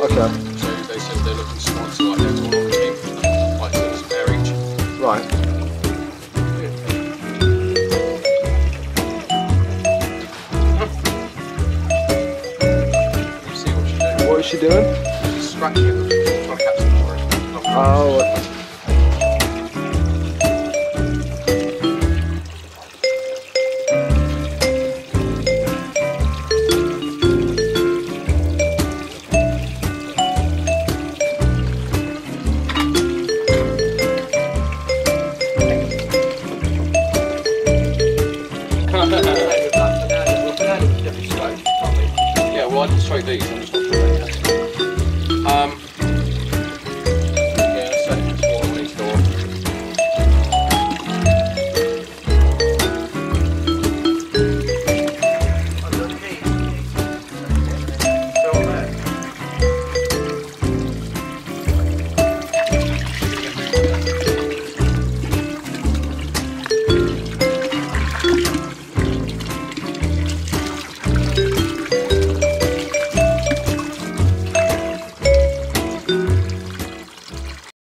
Okay. So they said they're looking to sponsor like everyone on the team for them, like six pair each. Right. See what she's doing? What is she doing? She's scratching at them, trying to catch them for. Oh, okay. Can straight these,